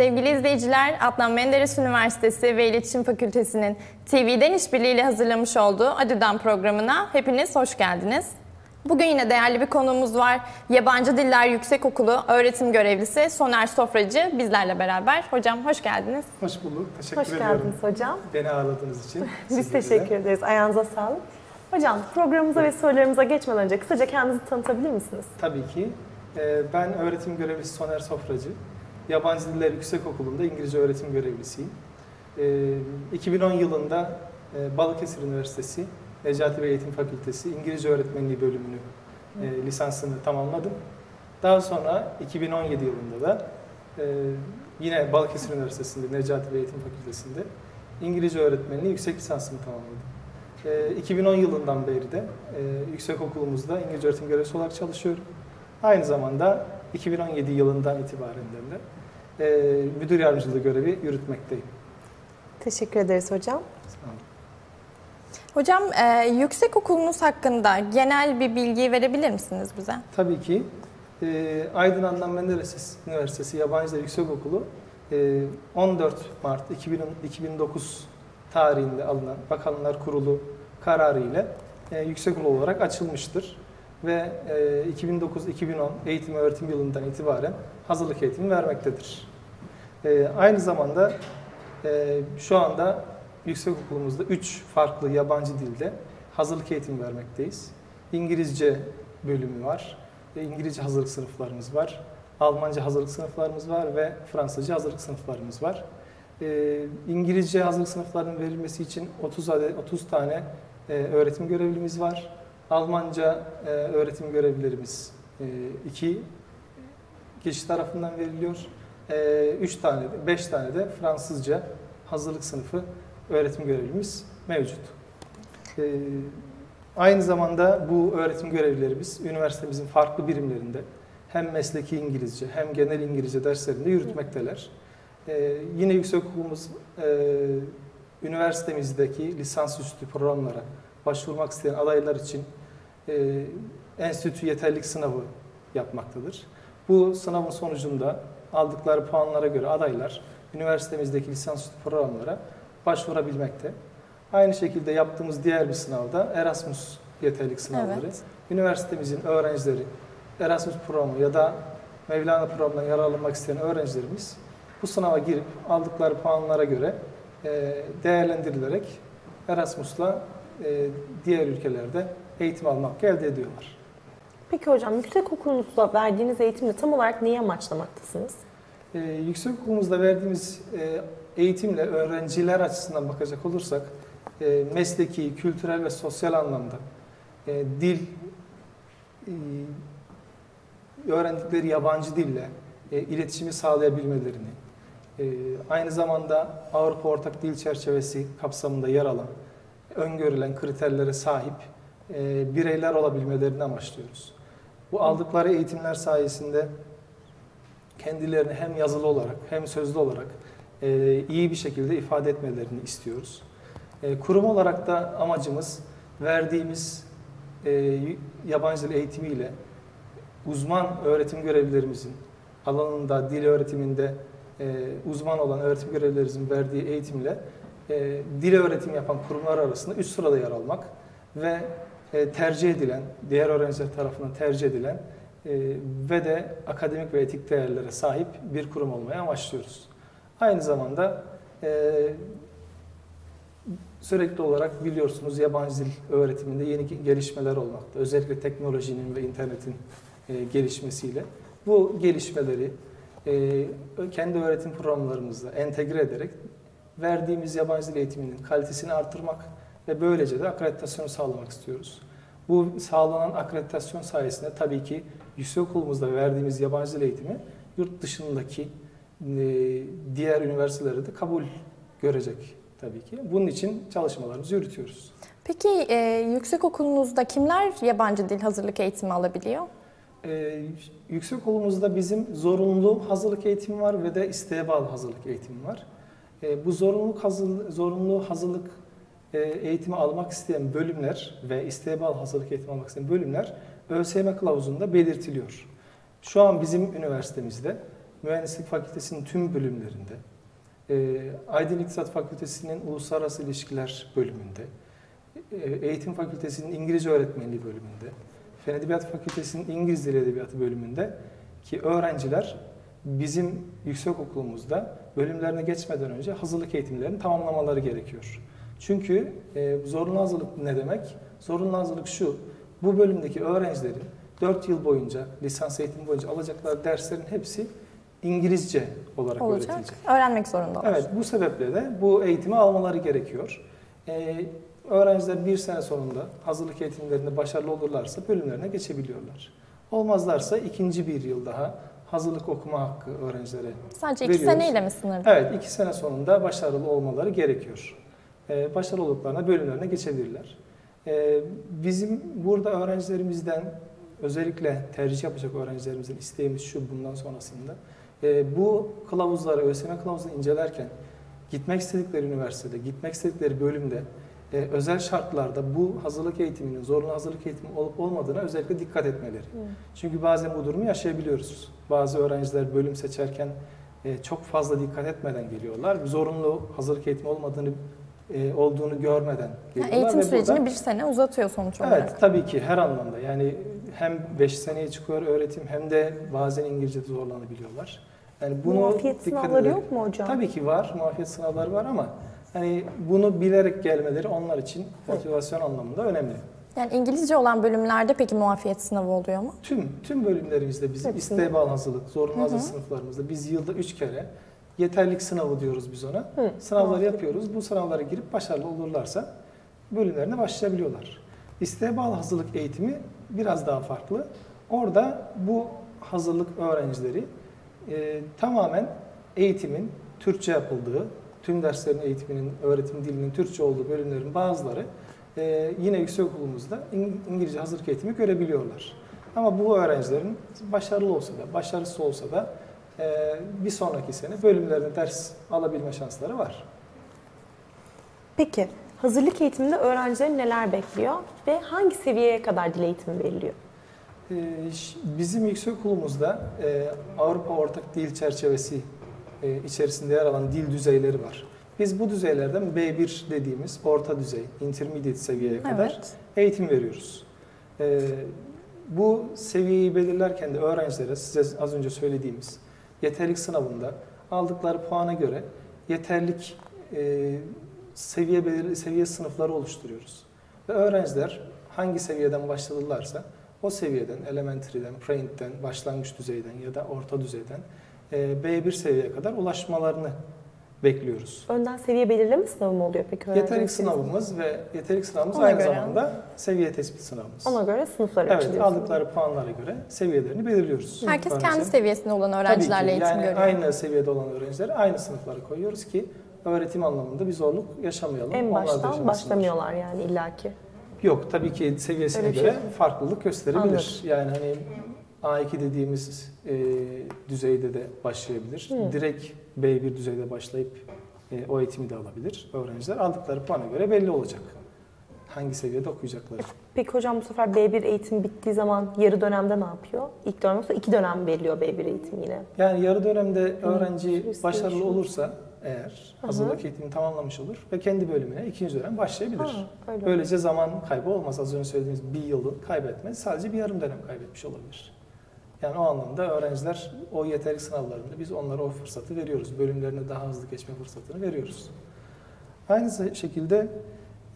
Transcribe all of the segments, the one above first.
Sevgili izleyiciler, Adnan Menderes Üniversitesi ve İletişim Fakültesi'nin TV'den işbirliğiyle hazırlamış olduğu Adüden programına hepiniz hoş geldiniz. Bugün yine değerli bir konuğumuz var. Yabancı Diller Yüksekokulu öğretim görevlisi Soner Sofracı bizlerle beraber. Hocam hoş geldiniz. Hoş bulduk. Teşekkür Hoş ediyorum. geldiniz hocam. Beni ağırladığınız için. Biz teşekkür ederiz. Ayağınıza sağlık. Hocam programımıza ve sorularımıza geçmeden önce kısaca kendinizi tanıtabilir misiniz? Tabii ki. Ee, Ben öğretim görevlisi Soner Sofracı. Yabancı Diller Yüksekokulu'nda İngilizce öğretim görevlisiyim. Ee, 2010 yılında e, Balıkesir Üniversitesi Necati Bey Eğitim Fakültesi İngilizce Öğretmenliği bölümünü e, lisansını tamamladım. Daha sonra 2017 yılında da e, yine Balıkesir Üniversitesi'nde Necati Bey Eğitim Fakültesi'nde İngilizce öğretmenliği yüksek lisansını tamamladım. E, 2010 yılından beri de e, yüksekokulumuzda İngilizce öğretim görevlisi olarak çalışıyorum. Aynı zamanda 2017 yılından itibaren de e, müdür yardımcılığı görevi yürütmekteyim. Teşekkür ederiz hocam. Sağ olun. Hocam, e, yüksekokulunuz hakkında genel bir bilgi verebilir misiniz bize? Tabii ki e, Aydın Adnan Menderes Üniversitesi Yabancı Dil Yüksekokulu e, 14 Mart 2000 2009 tarihinde alınan Bakanlar Kurulu kararı ile e, yüksekokul olarak açılmıştır. Ve e, 2009-2010 eğitim öğretim yılından itibaren hazırlık eğitimi vermektedir. E, aynı zamanda e, şu anda yüksekokulumuzda 3 farklı yabancı dilde hazırlık eğitimi vermekteyiz. İngilizce bölümü var, e, İngilizce hazırlık sınıflarımız var, Almanca hazırlık sınıflarımız var ve Fransızca hazırlık sınıflarımız var. E, İngilizce hazırlık sınıflarının verilmesi için 30 adet 30 tane e, öğretim görevlimiz var. Almanca e, öğretim görevlilerimiz e, iki kişi tarafından veriliyor. E, üç tane, de, beş tane de Fransızca hazırlık sınıfı öğretim görevlimiz mevcut. E, aynı zamanda bu öğretim görevlilerimiz üniversitemizin farklı birimlerinde hem mesleki İngilizce hem genel İngilizce derslerinde yürütmekteler. E, yine yüksekokulumuz e, üniversitemizdeki lisansüstü programlara başvurmak isteyen adaylar için e, enstitü yeterlik sınavı yapmaktadır. Bu sınavın sonucunda aldıkları puanlara göre adaylar üniversitemizdeki lisansüstü programlara başvurabilmekte. Aynı şekilde yaptığımız diğer bir sınavda Erasmus yeterlik sınavları. Evet. Üniversitemizin öğrencileri Erasmus programı ya da Mevlana programından yararlanmak isteyen öğrencilerimiz bu sınava girip aldıkları puanlara göre e, değerlendirilerek Erasmus'la e, diğer ülkelerde eğitim almak elde ediyorlar. Peki hocam yüksek okulunuzda verdiğiniz eğitimle tam olarak neyi amaçlamaktasınız? E, yüksekokulumuzda verdiğimiz e, eğitimle öğrenciler açısından bakacak olursak e, mesleki, kültürel ve sosyal anlamda e, dil e, öğrendikleri yabancı dille e, iletişimi sağlayabilmelerini, e, aynı zamanda Avrupa Ortak Dil Çerçevesi kapsamında yer alan, öngörülen kriterlere sahip e, bireyler olabilmelerini amaçlıyoruz. Bu aldıkları eğitimler sayesinde kendilerini hem yazılı olarak hem sözlü olarak e, iyi bir şekilde ifade etmelerini istiyoruz. E, kurum olarak da amacımız verdiğimiz e, yabancı dil eğitimiyle uzman öğretim görevlilerimizin alanında, dil öğretiminde uzman olan öğretim görevlilerimizin verdiği eğitimle dil öğretim yapan kurumlar arasında üst sırada yer almak ve e, tercih edilen, diğer öğrenciler tarafından tercih edilen e, ve de akademik ve etik değerlere sahip bir kurum olmaya amaçlıyoruz. Aynı zamanda e, sürekli olarak biliyorsunuz yabancı dil öğretiminde yeni gelişmeler olmakta. Özellikle teknolojinin ve internetin gelişmesiyle bu gelişmeleri kendi öğretim programlarımızla entegre ederek verdiğimiz yabancı dil eğitiminin kalitesini artırmak ve böylece de akreditasyonu sağlamak istiyoruz. Bu sağlanan akreditasyon sayesinde tabii ki yüksekokulumuzda verdiğimiz yabancı dil eğitimi yurt dışındaki e, diğer üniversitelerde de kabul görecek tabii ki. Bunun için çalışmalarımızı yürütüyoruz. Peki e, yüksekokulunuzda kimler yabancı dil hazırlık eğitimi alabiliyor? Ee, yüksekokulumuzda bizim zorunlu hazırlık eğitimi var ve de isteğe bağlı hazırlık eğitimi var. Ee, bu zorunlu hazırlık, zorunlu hazırlık e, eğitimi almak isteyen bölümler ve isteğe bağlı hazırlık eğitimi almak isteyen bölümler ÖSYM kılavuzunda belirtiliyor. Şu an bizim üniversitemizde Mühendislik Fakültesi'nin tüm bölümlerinde, e, Aydın İktisat Fakültesi'nin Uluslararası İlişkiler bölümünde, e, Eğitim Fakültesi'nin İngilizce Öğretmenliği bölümünde, Fen Edebiyat Fakültesi'nin İngiliz Dili Edebiyatı bölümünde ki öğrenciler bizim yüksekokulumuzda bölümlerine geçmeden önce hazırlık eğitimlerini tamamlamaları gerekiyor. Çünkü e, zorunlu hazırlık ne demek? Zorunlu hazırlık şu, bu bölümdeki öğrencilerin 4 yıl boyunca, lisans eğitimi boyunca alacakları derslerin hepsi İngilizce olarak Olacak. öğretilecek. Öğrenmek zorundalar. Evet, bu sebeple de bu eğitimi almaları gerekiyor. Ee, öğrenciler bir sene sonunda hazırlık eğitimlerinde başarılı olurlarsa bölümlerine geçebiliyorlar. Olmazlarsa ikinci bir yıl daha hazırlık okuma hakkı öğrencilere. Sadece iki veriyoruz. seneyle mi sınırlı? Evet, iki sene sonunda başarılı olmaları gerekiyor. Ee, başarılı olduklarında bölümlerine geçebilirler. Ee, bizim burada öğrencilerimizden özellikle tercih yapacak öğrencilerimizin isteğimiz şu bundan sonrasında. Ee, bu kılavuzları, ÖSYM kılavuzunu incelerken gitmek istedikleri üniversitede, gitmek istedikleri bölümde e, özel şartlarda bu hazırlık eğitiminin zorunlu hazırlık eğitimi olup olmadığına özellikle dikkat etmeleri. Çünkü bazen bu durumu yaşayabiliyoruz. Bazı öğrenciler bölüm seçerken e, çok fazla dikkat etmeden geliyorlar. Zorunlu hazırlık eğitimi olmadığını e, olduğunu görmeden Yani geliyorlar. eğitim ve sürecini burada- bir sene uzatıyor sonuç olarak. Evet tabii ki her anlamda. Yani hem 5 seneye çıkıyor öğretim hem de bazen İngilizce'de zorlanabiliyorlar. Yani bunu Muafiyet sınavları ederek- yok mu hocam? Tabii ki var. Muafiyet sınavları var ama hani bunu bilerek gelmeleri onlar için motivasyon anlamında önemli. Yani İngilizce olan bölümlerde peki muafiyet sınavı oluyor mu? Tüm tüm bölümlerimizde bizim Hepsinde. isteğe bağlı hazırlık, zorunlu hazırlık sınıflarımızda biz yılda 3 kere yeterlik sınavı diyoruz biz ona. Hı. Sınavları yapıyoruz. Bu sınavlara girip başarılı olurlarsa bölümlerine başlayabiliyorlar. İsteğe bağlı hazırlık eğitimi biraz daha farklı. Orada bu hazırlık öğrencileri e, tamamen eğitimin Türkçe yapıldığı, tüm derslerin eğitiminin, öğretim dilinin Türkçe olduğu bölümlerin bazıları e, yine yüksekokulumuzda İng- İngilizce hazırlık eğitimi görebiliyorlar. Ama bu öğrencilerin başarılı olsa da, başarısız olsa da e, bir sonraki sene bölümlerine ders alabilme şansları var. Peki hazırlık eğitiminde öğrencileri neler bekliyor ve hangi seviyeye kadar dil eğitimi veriliyor? Ee, Bizim yüksekokulumuzda e, Avrupa Ortak Dil Çerçevesi e, içerisinde yer alan dil düzeyleri var. Biz bu düzeylerden B1 dediğimiz orta düzey, intermediate seviyeye kadar Evet. eğitim veriyoruz. Ee, Bu seviyeyi belirlerken de öğrencilere size az önce söylediğimiz yeterlik sınavında aldıkları puana göre yeterlik e, seviye belirli seviye sınıfları oluşturuyoruz. Ve öğrenciler hangi seviyeden başladılarsa o seviyeden, elementary'den, praint'ten, başlangıç düzeyden ya da orta düzeyden e, B1 seviyeye kadar ulaşmalarını bekliyoruz. Önden seviye belirleme sınavı mı oluyor peki Yeterlik sınavımız ve yeterlik sınavımız Ona aynı göre. zamanda seviye tespit sınavımız. Ona göre sınıflar Evet, açılıyor. aldıkları puanlara göre seviyelerini belirliyoruz. Herkes kendi Öğrencilerin. seviyesinde olan öğrencilerle Tabii ki, eğitim yani görüyor. aynı seviyede olan öğrencileri aynı sınıflara koyuyoruz ki öğretim anlamında bir zorluk yaşamayalım. En Onlar da baştan yaşamasınlar. başlamıyorlar yani illaki. Yok tabii ki seviyesine Öyle bir göre şey. farklılık gösterebilir. Anladım. Yani hani A2 dediğimiz e, düzeyde de başlayabilir. Hı. Direkt B1 düzeyde başlayıp e, o eğitimi de alabilir öğrenciler. Aldıkları puana göre belli olacak. Hangi seviyede okuyacakları. Peki hocam bu sefer B1 eğitim bittiği zaman yarı dönemde ne yapıyor? İlk dönem yoksa iki dönem veriliyor B1 eğitim yine. Yani yarı dönemde öğrenci süresi başarılı değişiyor. olursa eğer Hı hı. hazırlık eğitimini tamamlamış olur ve kendi bölümüne ikinci dönem başlayabilir. Ha, öyle. Böylece zaman kaybı olmaz. Az önce söylediğimiz bir yılı kaybetmez. Sadece bir yarım dönem kaybetmiş olabilir. Yani o anlamda öğrenciler o yeterlik sınavlarında biz onlara o fırsatı veriyoruz. Bölümlerine daha hızlı geçme fırsatını veriyoruz. Aynı şekilde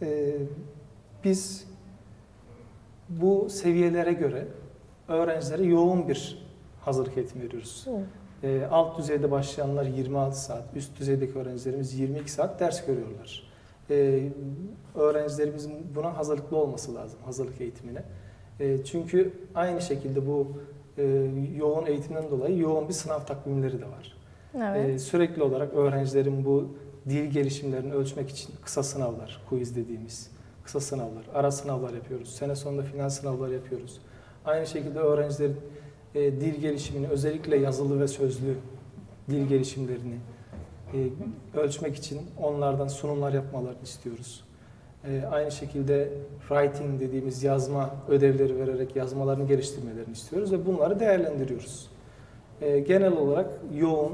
e, biz bu seviyelere göre öğrencilere yoğun bir hazırlık eğitimi veriyoruz. Hı. E, alt düzeyde başlayanlar 26 saat, üst düzeydeki öğrencilerimiz 22 saat ders görüyorlar. E, öğrencilerimizin buna hazırlıklı olması lazım, hazırlık eğitimine. E, çünkü aynı şekilde bu yoğun eğitimden dolayı yoğun bir sınav takvimleri de var. Evet. E, sürekli olarak öğrencilerin bu dil gelişimlerini ölçmek için kısa sınavlar, quiz dediğimiz kısa sınavlar, ara sınavlar yapıyoruz. Sene sonunda final sınavlar yapıyoruz. Aynı şekilde öğrencilerin e, dil gelişimini, özellikle yazılı ve sözlü dil gelişimlerini e, ölçmek için onlardan sunumlar yapmalarını istiyoruz. E, aynı şekilde writing dediğimiz yazma ödevleri vererek yazmalarını geliştirmelerini istiyoruz ve bunları değerlendiriyoruz. e, genel olarak yoğun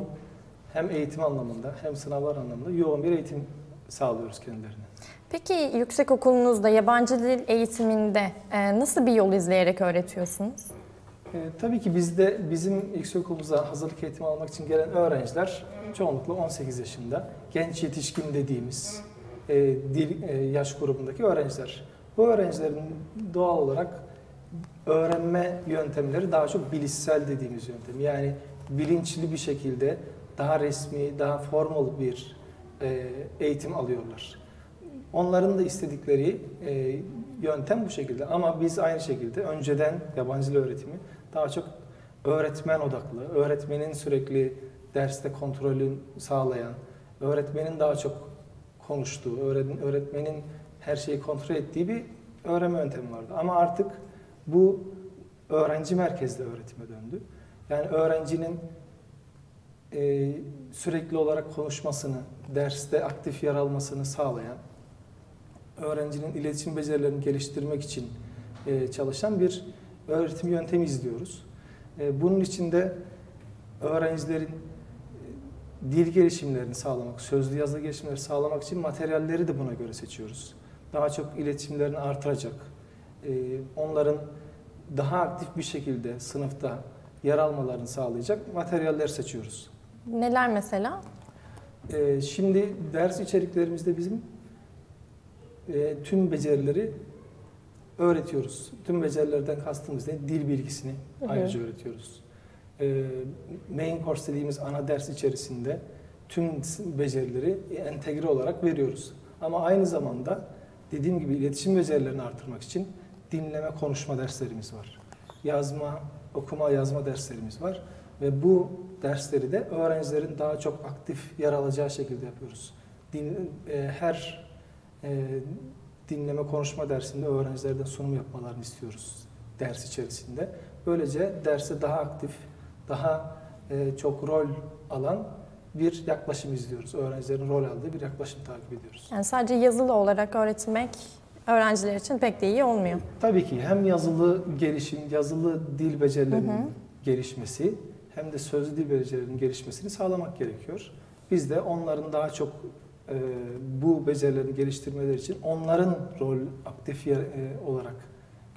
hem eğitim anlamında hem sınavlar anlamında yoğun bir eğitim sağlıyoruz kendilerine. Peki yüksek okulunuzda yabancı dil eğitiminde e, nasıl bir yol izleyerek öğretiyorsunuz? E, tabii ki bizde bizim yüksekokulumuza hazırlık eğitimi almak için gelen öğrenciler çoğunlukla 18 yaşında genç yetişkin dediğimiz e, dil e, yaş grubundaki öğrenciler. Bu öğrencilerin doğal olarak öğrenme yöntemleri daha çok bilişsel dediğimiz yöntem. Yani bilinçli bir şekilde daha resmi, daha formal bir e, eğitim alıyorlar. Onların da istedikleri e, yöntem bu şekilde. Ama biz aynı şekilde önceden yabancı dil öğretimi daha çok öğretmen odaklı, öğretmenin sürekli derste kontrolü sağlayan, öğretmenin daha çok konuştuğu, öğret- öğretmenin her şeyi kontrol ettiği bir öğrenme yöntemi vardı. Ama artık bu öğrenci merkezli öğretime döndü. Yani öğrencinin e, sürekli olarak konuşmasını, derste aktif yer almasını sağlayan, öğrencinin iletişim becerilerini geliştirmek için e, çalışan bir öğretim yöntemi izliyoruz. E, bunun içinde öğrencilerin dil gelişimlerini sağlamak, sözlü yazılı gelişimleri sağlamak için materyalleri de buna göre seçiyoruz. Daha çok iletişimlerini artıracak, e, onların daha aktif bir şekilde sınıfta yer almalarını sağlayacak materyaller seçiyoruz. Neler mesela? Ee, Şimdi ders içeriklerimizde bizim e, tüm becerileri öğretiyoruz. Tüm becerilerden kastımız ne? Dil bilgisini Hı hı. ayrıca öğretiyoruz. Ee, Main course dediğimiz ana ders içerisinde tüm becerileri entegre olarak veriyoruz. Ama aynı zamanda dediğim gibi iletişim becerilerini artırmak için dinleme, konuşma derslerimiz var. Yazma, okuma, yazma derslerimiz var. Ve bu dersleri de öğrencilerin daha çok aktif yer alacağı şekilde yapıyoruz. Din, e, her e, dinleme konuşma dersinde öğrencilerden sunum yapmalarını istiyoruz ders içerisinde. Böylece derse daha aktif, daha e, çok rol alan bir yaklaşım izliyoruz. Öğrencilerin rol aldığı bir yaklaşım takip ediyoruz. Yani sadece yazılı olarak öğretmek öğrenciler için pek de iyi olmuyor. Tabii ki hem yazılı gelişim, yazılı dil becerilerinin gelişmesi hem de sözlü dil becerilerinin gelişmesini sağlamak gerekiyor. Biz de onların daha çok e, bu becerilerini geliştirmeleri için onların rol aktif yer, e, olarak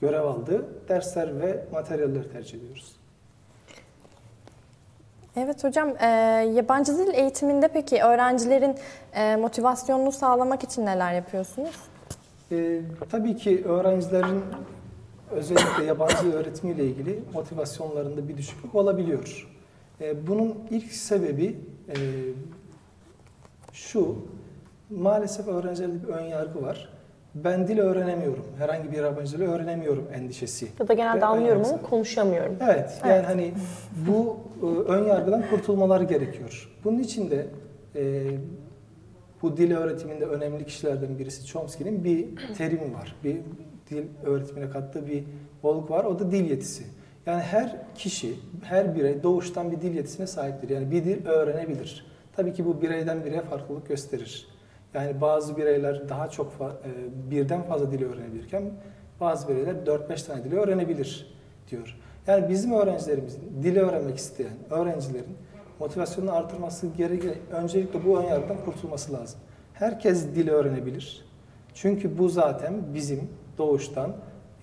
görev aldığı dersler ve materyaller tercih ediyoruz. Evet hocam, e, yabancı dil eğitiminde peki öğrencilerin e, motivasyonunu sağlamak için neler yapıyorsunuz? E, tabii ki öğrencilerin özellikle yabancı öğretimiyle ilgili motivasyonlarında bir düşüklük olabiliyor. E, bunun ilk sebebi e, şu, maalesef öğrencilerde bir ön yargı var. Ben dil öğrenemiyorum, herhangi bir yabancı dili öğrenemiyorum endişesi. Ya da genelde Ve anlıyorum ama konuşamıyorum. Evet, yani hani bu ön yargıdan kurtulmaları gerekiyor. Bunun için de e, bu dil öğretiminde önemli kişilerden birisi Chomsky'nin bir terimi var. Bir dil öğretimine kattığı bir olgu var. O da dil yetisi. Yani her kişi, her birey doğuştan bir dil yetisine sahiptir. Yani bir dil öğrenebilir. Tabii ki bu bireyden bireye farklılık gösterir. Yani bazı bireyler daha çok e, birden fazla dili öğrenebilirken bazı bireyler 4-5 tane dili öğrenebilir diyor. Yani bizim öğrencilerimizin, dili öğrenmek isteyen öğrencilerin motivasyonunu artırması gerekir. Öncelikle bu ön yargıdan kurtulması lazım. Herkes dili öğrenebilir. Çünkü bu zaten bizim doğuştan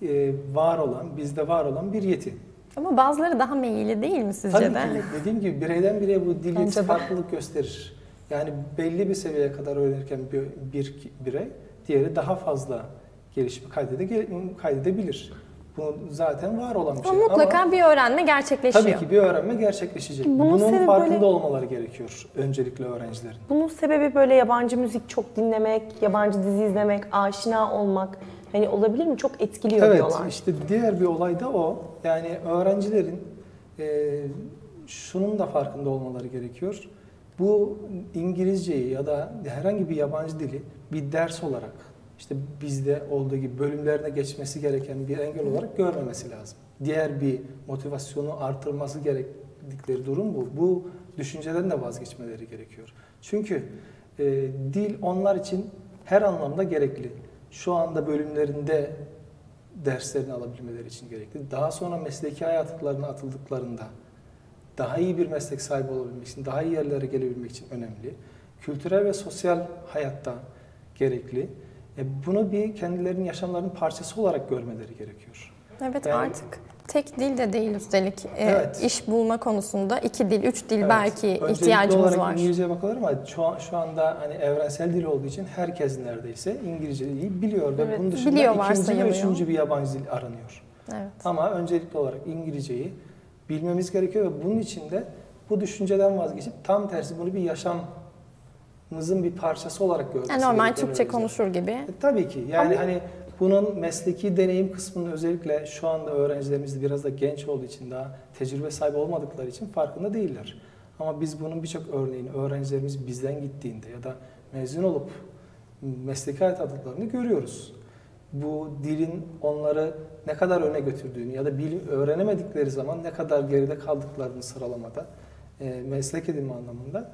e, var olan, bizde var olan bir yeti. Ama bazıları daha meyilli değil mi sizce Tabii de? ki dediğim gibi bireyden bireye bu dil yetisi farklılık gösterir. Yani belli bir seviyeye kadar öğrenirken bir, bir birey, diğeri daha fazla gelişme kaydede, kaydedebilir. Bu zaten var olan bir şey. Ama mutlaka bir öğrenme gerçekleşiyor. Tabii ki bir öğrenme gerçekleşecek. Bunun Bunun sebebi farkında böyle- olmaları gerekiyor öncelikle öğrencilerin. Bunun sebebi böyle yabancı müzik çok dinlemek, yabancı dizi izlemek, aşina olmak. Hani olabilir mi? Çok etkiliyor Evet, diyorlar. işte diğer bir olay da o. Yani öğrencilerin e, şunun da farkında olmaları gerekiyor. Bu İngilizceyi ya da herhangi bir yabancı dili bir ders olarak işte bizde olduğu gibi bölümlerine geçmesi gereken bir engel olarak görmemesi lazım. Diğer bir motivasyonu artırması gerektikleri durum bu. Bu düşünceden de vazgeçmeleri gerekiyor. Çünkü e, dil onlar için her anlamda gerekli. Şu anda bölümlerinde derslerini alabilmeleri için gerekli. Daha sonra mesleki hayatlarına atıldıklarında daha iyi bir meslek sahibi olabilmek için, daha iyi yerlere gelebilmek için önemli. Kültürel ve sosyal hayatta gerekli. E, bunu bir kendilerinin yaşamlarının parçası olarak görmeleri gerekiyor. Evet Yani- artık tek dil de değil üstelik. Ee, Evet. iş bulma konusunda iki dil, üç dil Evet, belki öncelikli ihtiyacımız olarak var. İngilizceye bakılır ama şu, an, şu anda hani evrensel dil olduğu için herkes neredeyse İngilizceyi biliyor ve Evet, bunun dışında biliyor, ikinci ve üçüncü bir yabancı dil aranıyor. Evet. Ama öncelikli olarak İngilizceyi bilmemiz gerekiyor ve bunun için de bu düşünceden vazgeçip tam tersi bunu bir yaşamımızın bir parçası olarak görmesi Yani normal Türkçe konuşur gibi. E, tabii ki. Yani Ama- hani bunun mesleki deneyim kısmını özellikle şu anda öğrencilerimiz biraz da genç olduğu için daha tecrübe sahibi olmadıkları için farkında değiller. Ama biz bunun birçok örneğini öğrencilerimiz bizden gittiğinde ya da mezun olup mesleki hayat aldıklarını görüyoruz. Bu dilin onları ne kadar öne götürdüğünü ya da bil, öğrenemedikleri zaman ne kadar geride kaldıklarını sıralamada e, meslek edinme anlamında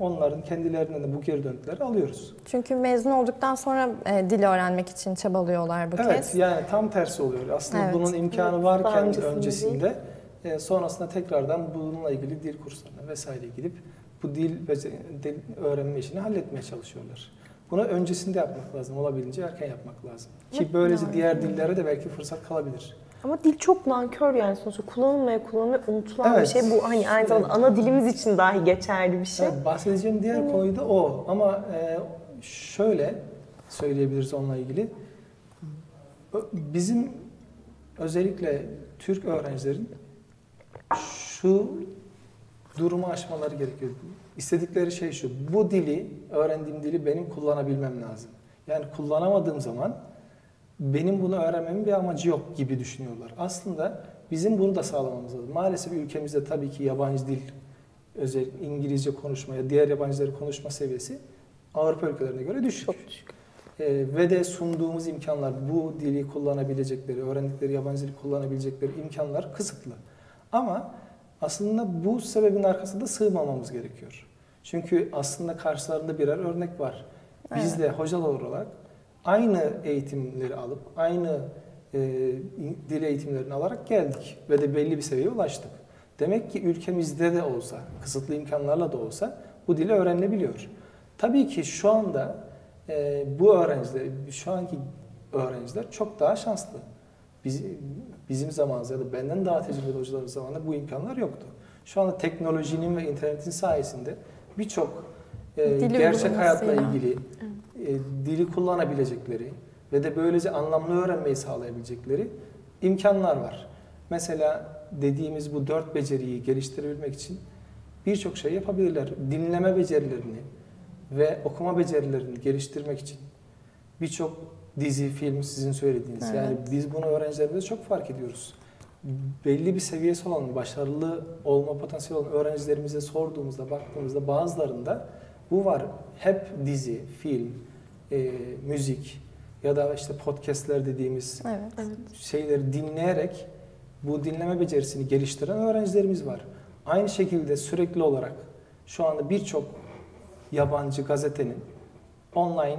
onların kendilerinden de bu geri döntüleri alıyoruz. Çünkü mezun olduktan sonra e, dil öğrenmek için çabalıyorlar bu Evet kez. yani tam tersi oluyor. Aslında Evet. bunun imkanı Evet, varken öncesinde öncesinde e, sonrasında tekrardan bununla ilgili dil kurslarına vesaire gidip bu dil ve dil öğrenme işini halletmeye çalışıyorlar. Bunu öncesinde yapmak lazım. Olabildiğince erken yapmak lazım. Ki Evet, böylece diğer dillere de belki fırsat kalabilir. Ama dil çok nankör yani sonuçta kullanılmaya kullanılmaya unutulan Evet. bir şey. Bu hani aynı zamanda ana dilimiz için dahi geçerli bir şey. Evet, bahsedeceğim diğer Hani- konuyu da o. Ama e, şöyle söyleyebiliriz onunla ilgili. Bizim özellikle Türk öğrencilerin şu durumu aşmaları gerekiyor. İstedikleri şey şu. Bu dili, öğrendiğim dili benim kullanabilmem lazım. Yani kullanamadığım zaman benim bunu öğrenmemin bir amacı yok gibi düşünüyorlar. Aslında bizim bunu da sağlamamız lazım. Maalesef ülkemizde tabii ki yabancı dil, özel İngilizce konuşmaya, diğer yabancı dilleri konuşma seviyesi Avrupa ülkelerine göre düşük. Çok düşük. Ee, ve de sunduğumuz imkanlar, bu dili kullanabilecekleri, öğrendikleri yabancı dili kullanabilecekleri imkanlar kısıtlı. Ama aslında bu sebebin arkasında sığmamamız gerekiyor. Çünkü aslında karşılarında birer örnek var. Biz de hocalar olarak aynı eğitimleri alıp, aynı e, dil eğitimlerini alarak geldik ve de belli bir seviyeye ulaştık. Demek ki ülkemizde de olsa, kısıtlı imkanlarla da olsa bu dili öğrenilebiliyor. Tabii ki şu anda e, bu öğrenciler, şu anki öğrenciler çok daha şanslı. Biz, bizim zamanımızda ya da benden daha tecrübeli hocaların zamanında bu imkanlar yoktu. Şu anda teknolojinin ve internetin sayesinde birçok e, Dili gerçek hayatla ilgili e, dili kullanabilecekleri ve de böylece anlamlı öğrenmeyi sağlayabilecekleri imkanlar var. Mesela dediğimiz bu dört beceriyi geliştirebilmek için birçok şey yapabilirler. Dinleme becerilerini ve okuma becerilerini geliştirmek için birçok dizi, film sizin söylediğiniz. Evet. Yani biz bunu öğrencilerimizde çok fark ediyoruz. Belli bir seviyesi olan, başarılı olma potansiyeli olan öğrencilerimize sorduğumuzda, baktığımızda bazılarında bu var. Hep dizi, film, e, müzik ya da işte podcastler dediğimiz Evet. şeyleri dinleyerek bu dinleme becerisini geliştiren öğrencilerimiz var. Aynı şekilde sürekli olarak şu anda birçok yabancı gazetenin online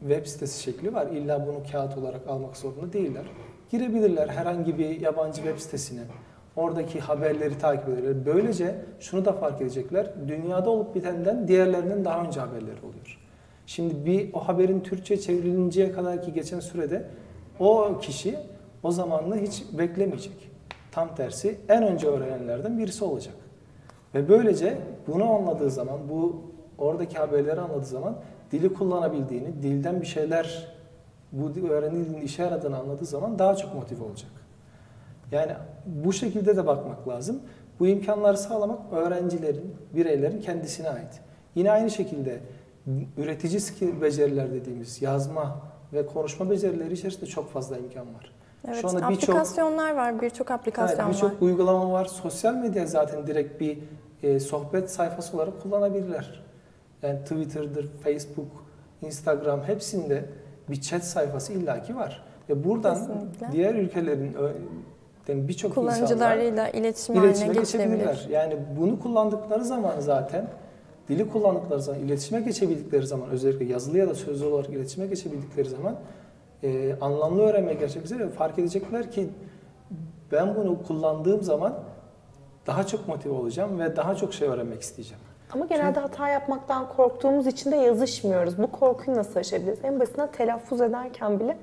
web sitesi şekli var. İlla bunu kağıt olarak almak zorunda değiller. Girebilirler herhangi bir yabancı web sitesine. Oradaki haberleri takip ederler. Böylece şunu da fark edecekler. Dünyada olup bitenden diğerlerinden daha önce haberleri oluyor. Şimdi bir o haberin Türkçe çevrilinceye kadar ki geçen sürede o kişi o zamanını hiç beklemeyecek. Tam tersi en önce öğrenenlerden birisi olacak. Ve böylece bunu anladığı zaman, bu oradaki haberleri anladığı zaman dili kullanabildiğini, dilden bir şeyler bu dilin işe yaradığını anladığı zaman daha çok motive olacak. Yani bu şekilde de bakmak lazım. Bu imkanları sağlamak öğrencilerin, bireylerin kendisine ait. Yine aynı şekilde üretici skill beceriler dediğimiz yazma ve konuşma becerileri içerisinde çok fazla imkan var. Evet, Şu anda birçok aplikasyonlar var, birçok aplikasyon Evet, var. birçok uygulama var. Sosyal medya zaten direkt bir e, sohbet sayfası olarak kullanabilirler. Yani Twitter'dır, Facebook, Instagram hepsinde bir chat sayfası illaki var. Ve buradan Kesinlikle. diğer ülkelerin yani birçok Kullanıcılarıyla iletişim haline geçebilirler. Yani bunu kullandıkları zaman zaten dili kullandıkları zaman, iletişime geçebildikleri zaman özellikle yazılı ya da sözlü olarak iletişime geçebildikleri zaman e, anlamlı öğrenmeye gerçekleşecek ve fark edecekler ki ben bunu kullandığım zaman daha çok motive olacağım ve daha çok şey öğrenmek isteyeceğim. Ama genelde hata yapmaktan korktuğumuz için de yazışmıyoruz. Bu korkuyu nasıl aşabiliriz? En basitinden telaffuz ederken bile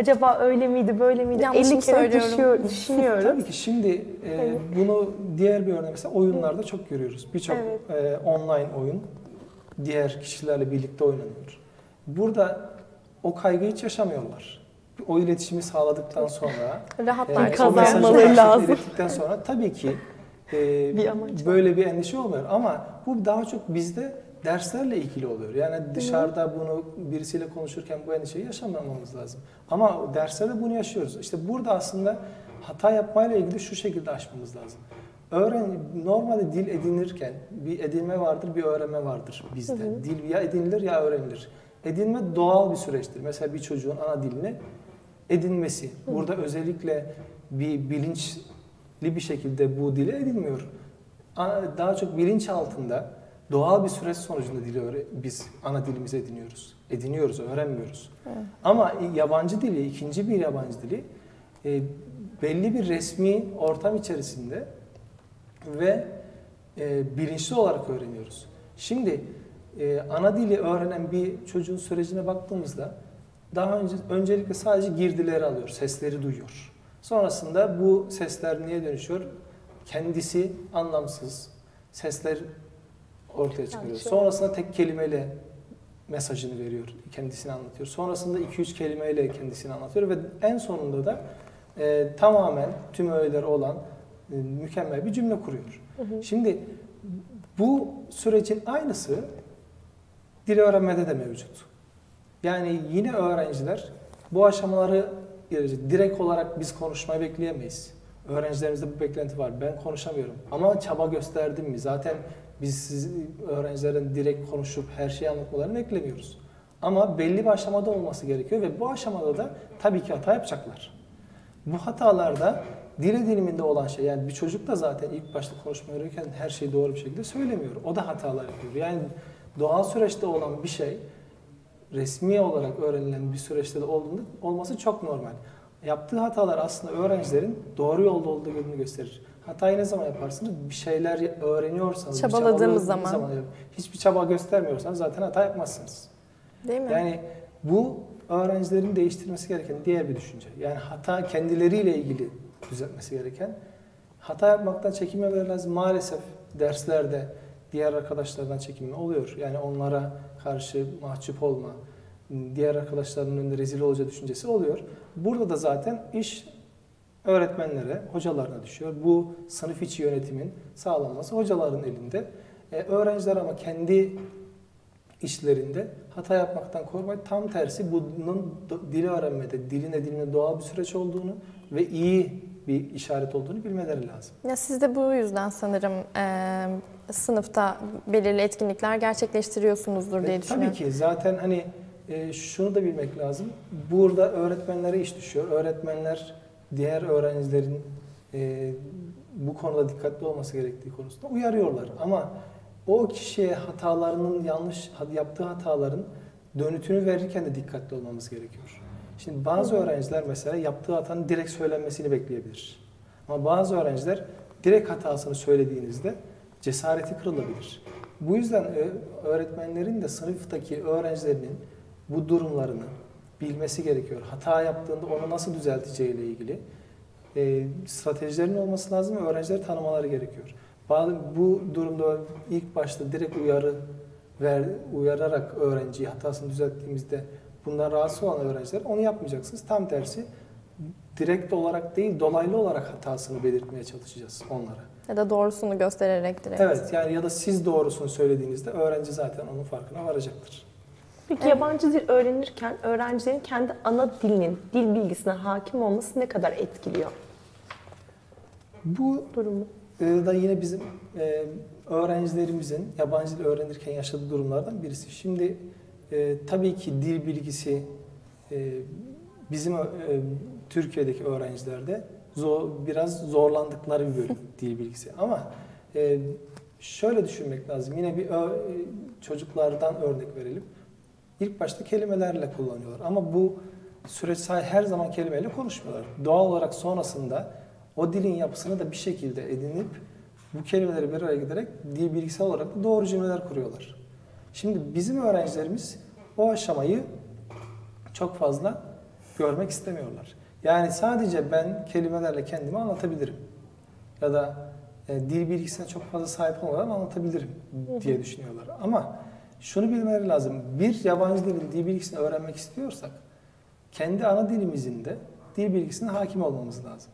acaba öyle miydi, böyle miydi? Yanlış 50 mı kere düşüyor, düşünüyoruz. Tabii ki şimdi e, Evet. bunu diğer bir örnek mesela oyunlarda çok görüyoruz. Birçok Evet. e, online oyun diğer kişilerle birlikte oynanıyor. Burada o kaygıyı hiç yaşamıyorlar. O iletişimi sağladıktan sonra Rahatlar. e, kazanmaları lazım. ilettikten sonra tabii ki e, Bir böyle bir endişe olmuyor. Ama bu daha çok bizde derslerle ilgili oluyor. Yani dışarıda bunu birisiyle konuşurken bu endişeyi yaşamamamız lazım. Ama derslerde bunu yaşıyoruz. İşte burada aslında hata yapmayla ilgili şu şekilde aşmamız lazım. Öğren normalde dil edinirken bir edinme vardır, bir öğrenme vardır bizde. Dil ya edinilir ya öğrenilir. Edinme doğal bir süreçtir. Mesela bir çocuğun ana dilini edinmesi. Burada özellikle bir bilinçli bir şekilde bu dili edinmiyor. Daha çok bilinç altında doğal bir süreç sonucunda dili öğre- biz ana dilimizi ediniyoruz. Ediniyoruz, öğrenmiyoruz. Ama yabancı dili, ikinci bir yabancı dili e, belli bir resmi ortam içerisinde ve e, bilinçli olarak öğreniyoruz. Şimdi e, ana dili öğrenen bir çocuğun sürecine baktığımızda daha önce öncelikle sadece girdileri alıyor, sesleri duyuyor. Sonrasında bu sesler niye dönüşüyor? Kendisi anlamsız sesler ortaya çıkıyor. Evet, şu- Sonrasında tek kelimeyle mesajını veriyor, kendisini anlatıyor. Sonrasında 2-3 kelimeyle kendisini anlatıyor ve en sonunda da e, tamamen tüm öğeleri olan e, mükemmel bir cümle kuruyor. Şimdi bu sürecin aynısı dil öğrenmede de mevcut. Yani yine öğrenciler bu aşamaları direkt olarak biz konuşmayı bekleyemeyiz. Öğrencilerimizde bu beklenti var. Ben konuşamıyorum. Ama çaba gösterdim mi? Zaten biz siz öğrencilerin direkt konuşup her şeyi anlatmalarını beklemiyoruz. Ama belli bir aşamada olması gerekiyor ve bu aşamada da tabii ki hata yapacaklar. Bu hatalarda dil ediliminde olan şey yani bir çocuk da zaten ilk başta konuşma öğrenirken her şeyi doğru bir şekilde söylemiyor. O da hatalar yapıyor. Yani doğal süreçte olan bir şey resmi olarak öğrenilen bir süreçte de olduğunda olması çok normal. Yaptığı hatalar aslında öğrencilerin doğru yolda olduğu yönünü gösterir. Hatayı ne zaman yaparsınız? Bir şeyler öğreniyorsanız, Çabaladığımız çabaladığınız zaman. hiçbir çaba göstermiyorsanız zaten hata yapmazsınız. Değil mi? Yani bu öğrencilerin değiştirmesi gereken diğer bir düşünce. Yani hata kendileriyle ilgili düzeltmesi gereken. Hata yapmaktan çekinmemeleri lazım. Maalesef derslerde diğer arkadaşlardan çekinme oluyor. Yani onlara karşı mahcup olma, diğer arkadaşlarının önünde rezil olacağı düşüncesi oluyor. Burada da zaten iş öğretmenlere, hocalarına düşüyor. Bu sınıf içi yönetimin sağlanması hocaların elinde. Ee, öğrenciler ama kendi işlerinde hata yapmaktan korkmayın. Tam tersi bunun dili öğrenmede, dilin edilme doğal bir süreç olduğunu ve iyi bir işaret olduğunu bilmeleri lazım. Ya siz de bu yüzden sanırım e, sınıfta belirli etkinlikler gerçekleştiriyorsunuzdur diye Ve düşünüyorum. Tabii ki zaten hani e, şunu da bilmek lazım. Burada öğretmenlere iş düşüyor. Öğretmenler diğer öğrencilerin e, bu konuda dikkatli olması gerektiği konusunda uyarıyorlar. Ama o kişiye hatalarının yanlış yaptığı hataların dönütünü verirken de dikkatli olmamız gerekiyor. Şimdi bazı öğrenciler mesela yaptığı hatanın direkt söylenmesini bekleyebilir. Ama bazı öğrenciler direkt hatasını söylediğinizde cesareti kırılabilir. Bu yüzden e, öğretmenlerin de sınıftaki öğrencilerinin bu durumlarını bilmesi gerekiyor. Hata yaptığında onu nasıl düzelteceği ile ilgili e, stratejilerin olması lazım ve öğrencileri tanımaları gerekiyor. Bazı, bu durumda ilk başta direkt uyarı ver, uyararak öğrenciyi hatasını düzelttiğimizde bundan rahatsız olan öğrenciler onu yapmayacaksınız. Tam tersi direkt olarak değil dolaylı olarak hatasını belirtmeye çalışacağız onlara. Ya da doğrusunu göstererek direkt. Evet yani ya da siz doğrusunu söylediğinizde öğrenci zaten onun farkına varacaktır. Peki yabancı dil öğrenirken öğrencilerin kendi ana dilinin, dil bilgisine hakim olması ne kadar etkiliyor Bu durumu? e, da yine bizim e, öğrencilerimizin yabancı dil öğrenirken yaşadığı durumlardan birisi. Şimdi e, tabii ki dil bilgisi e, bizim e, Türkiye'deki öğrencilerde zor, biraz zorlandıkları bir bölüm dil bilgisi. Ama e, şöyle düşünmek lazım. Yine bir ö- çocuklardan örnek verelim. İlk başta kelimelerle kullanıyorlar. Ama bu süreç her zaman kelimeyle konuşmuyorlar. Doğal olarak sonrasında o dilin yapısını da bir şekilde edinip bu kelimeleri bir araya giderek dil bilgisel olarak da doğru cümleler kuruyorlar. Şimdi bizim öğrencilerimiz o aşamayı çok fazla görmek istemiyorlar. Yani sadece ben kelimelerle kendimi anlatabilirim. Ya da e, dil bilgisine çok fazla sahip olmadan anlatabilirim diye düşünüyorlar. Ama şunu bilmeleri lazım. Bir yabancı dilin dil bilgisini öğrenmek istiyorsak kendi ana dilimizin de dil bilgisine hakim olmamız lazım.